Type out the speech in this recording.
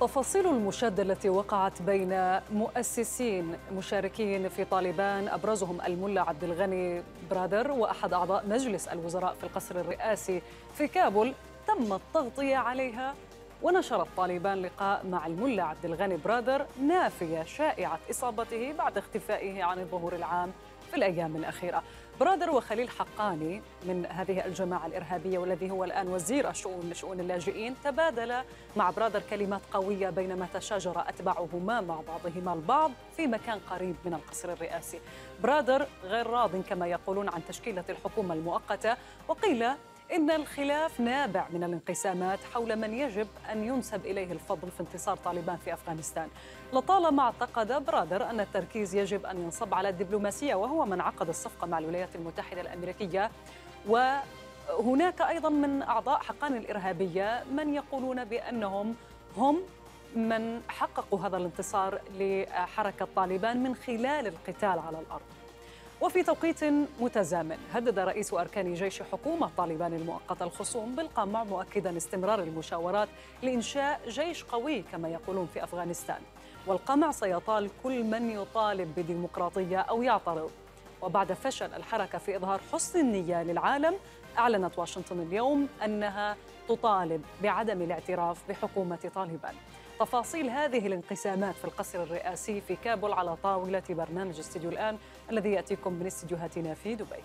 تفاصيل المشادة التي وقعت بين مؤسسين مشاركين في طالبان أبرزهم الملا عبد الغني برادر وأحد أعضاء مجلس الوزراء في القصر الرئاسي في كابول تم التغطية عليها ونشرت طالبان لقاء مع الملا عبد الغني برادر نافية شائعة إصابته بعد اختفائه عن الظهور العام في الأيام الأخيرة. برادر وخليل حقاني من هذه الجماعة الإرهابية والذي هو الآن وزير الشؤون لشؤون اللاجئين تبادل مع برادر كلمات قوية بينما تشاجر أتباعهما مع بعضهما البعض في مكان قريب من القصر الرئاسي. برادر غير راض كما يقولون عن تشكيلة الحكومة المؤقتة وقيل إن الخلاف نابع من الانقسامات حول من يجب أن ينسب إليه الفضل في انتصار طالبان في أفغانستان. لطالما اعتقد برادر أن التركيز يجب أن ينصب على الدبلوماسية وهو من عقد الصفقة مع الولايات المتحدة الأمريكية. وهناك أيضا من أعضاء حقان الإرهابية من يقولون بأنهم هم من حققوا هذا الانتصار لحركة طالبان من خلال القتال على الأرض. وفي توقيت متزامن. هدد رئيس أركان جيش حكومة طالبان المؤقتة الخصوم بالقمع مؤكدا استمرار المشاورات لإنشاء جيش قوي كما يقولون في أفغانستان. والقمع سيطال كل من يطالب بديمقراطية أو يعترض. وبعد فشل الحركة في إظهار حسن النية للعالم أعلنت واشنطن اليوم أنها تطالب بعدم الاعتراف بحكومة طالبان. تفاصيل هذه الانقسامات في القصر الرئاسي في كابول على طاولة برنامج استديو الآن الذي يأتيكم من استديوهاتنا في دبي.